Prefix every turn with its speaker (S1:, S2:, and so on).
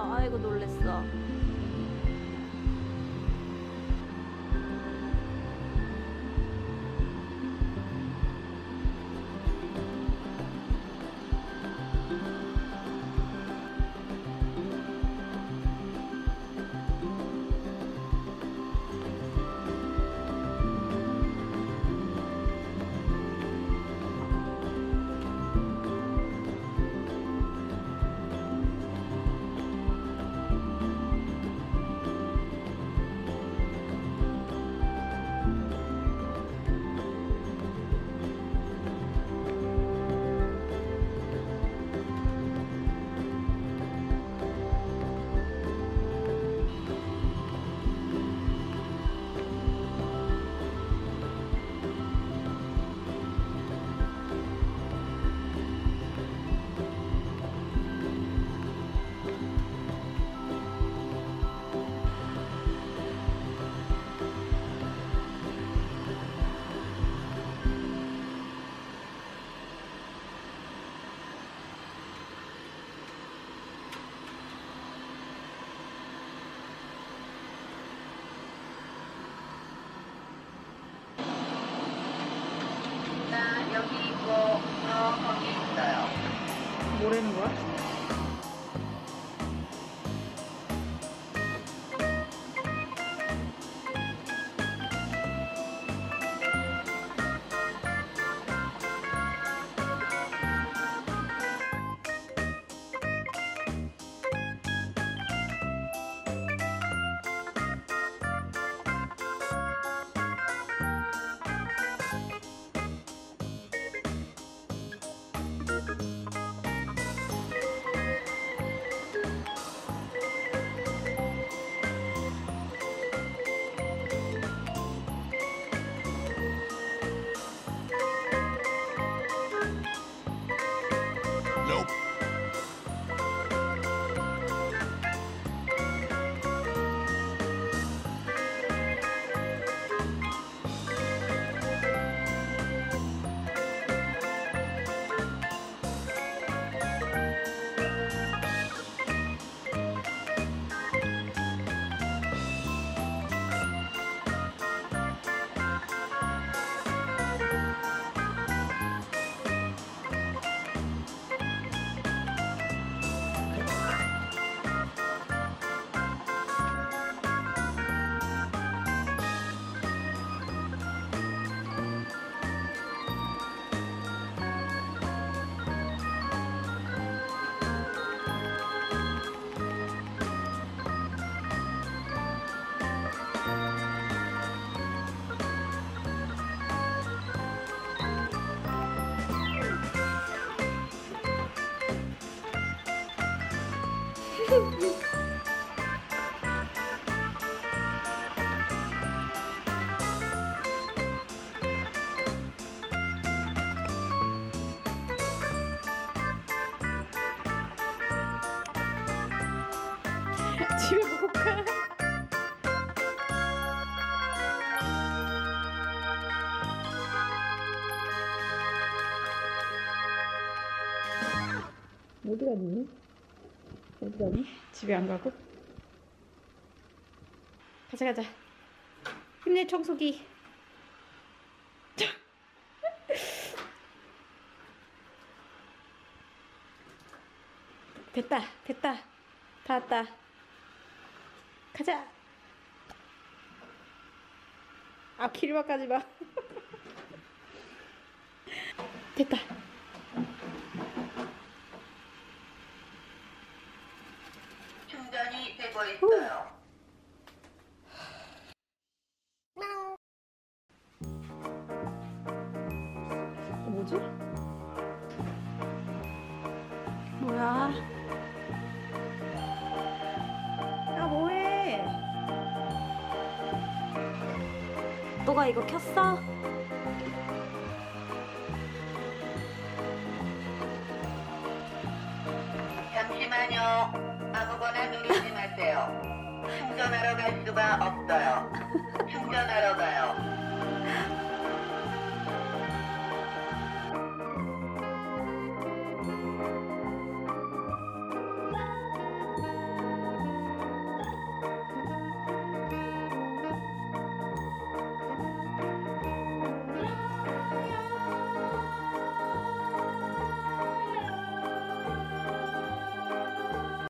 S1: 아이고 놀랬어. 뭐 집에 못 가. 어디 가니? 어디 가니? 집에 안 가고? 가자 가자. 힘내 청소기. 됐다 됐다 다 왔다. 가자. 아 길막까지 마. 됐다.
S2: 충전이 되고 있어요.
S1: 어, 뭐지? 뭐야? 아 뭐해? 너가 이거 켰어?
S2: 잠시만요. 아무거나 누르지 마세요. 충전하러 갈 수가 없어요. 충전하러 가요.